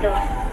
对。